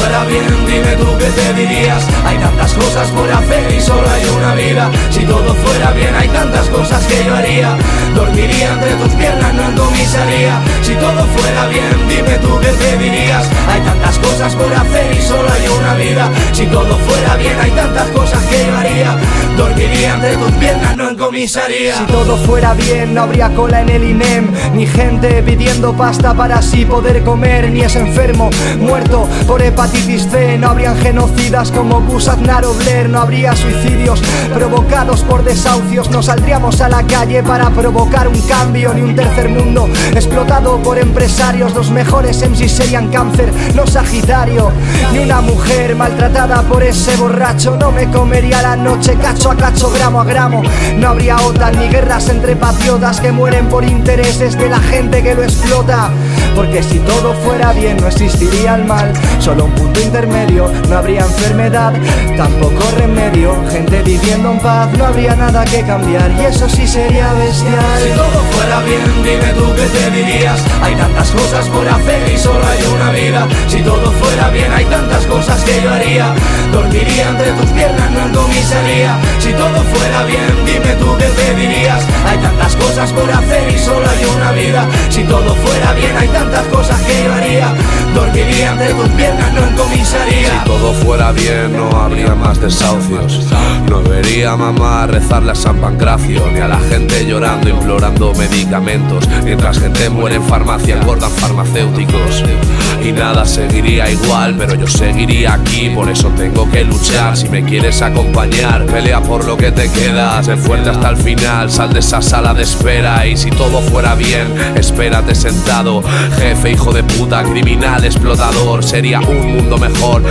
fuera bien, dime tú qué te dirías. Hay tantas cosas por hacer y solo hay una vida. Si todo fuera bien, hay tantas cosas que yo haría. Dormiría entre tus piernas, no en comisaría. Si todo fuera bien, dime tú qué te dirías. Hay tantas cosas por hacer y solo hay una vida. Si todo fuera bien, hay tantas cosas que yo haría. Dormiría entre tus piernas, Si todo fuera bien, no habría cola en el INEM Ni gente pidiendo pasta para así poder comer Ni ese enfermo muerto por hepatitis C. No habrían genocidas como Busaznar o Blair No habría suicidios provocados por desahucios No saldríamos a la calle para provocar un cambio Ni un tercer mundo. Explotado por empresarios Los mejores MCs serían cáncer, no sagitario. Ni una mujer maltratada por ese borracho No me comería la noche cacho a cacho, gramo a gramo. No habría OTAN ni guerras entre patriotas Que mueren por intereses de la gente que lo explota porque si todo fuera bien no existiría el mal. Solo un punto intermedio, no habría enfermedad. Tampoco remedio, gente viviendo en paz. No habría nada que cambiar y eso sí sería bestial. Si todo fuera bien, dime tú qué te dirías. Hay tantas cosas por hacer y solo hay una vida. Si todo fuera bien, hay tantas cosas que yo haría Dormiría entre tus piernas, no en comisaría Si todo fuera bien, dime tú qué te dirías. Hay tantas cosas por hacer y solo hay una vida. Si todo fuera bien, hay tantas cosas que yo haría. Dormiría entre tus piernas, no en comisaría Si todo fuera bien no habría más desahucios. No vería a mamá rezarle a San Pancracio Ni a la gente llorando implorando medicamentos. Mientras gente muere en farmacia engordan farmacéuticos. Y nada seguiría igual pero yo seguiría aquí. Por eso tengo que luchar si me quieres acompañar Pelea por lo que te quedas, sé fuerte hasta el final Sal de esa sala de espera. Y si todo fuera bien Espérate sentado, jefe hijo de puta, criminal, explotador. Sería un mundo mejor,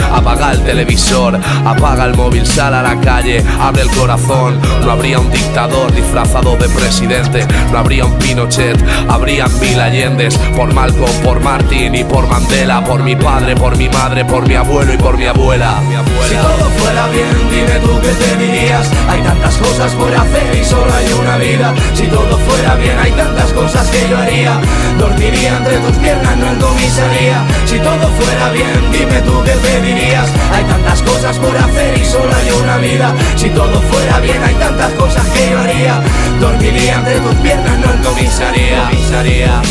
el televisor Apaga el móvil, sal a la calle, abre el corazón. No habría un dictador disfrazado de presidente No habría un Pinochet, habría mil Allendes. Por Malcolm, por Martin y por Mandela Por mi padre, por mi madre, por mi abuelo y por mi abuela. Si todo fuera bien, dime tú qué te dirías. Hay tantas cosas por hacer y solo hay una vida. Si todo fuera bien, hay tantas cosas que yo haría. Dormiría entre tus piernas, no en comisaría. Si todo fuera bien, dime tú qué te dirías Hay tantas cosas por hacer y solo hay una vida. Si todo fuera bien, hay tantas cosas que yo haría. Dormiría entre tus piernas, no en comisaría, comisaría.